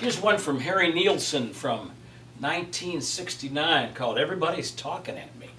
Here's one from Harry Nielsen from 1969 called Everybody's Talking at Me.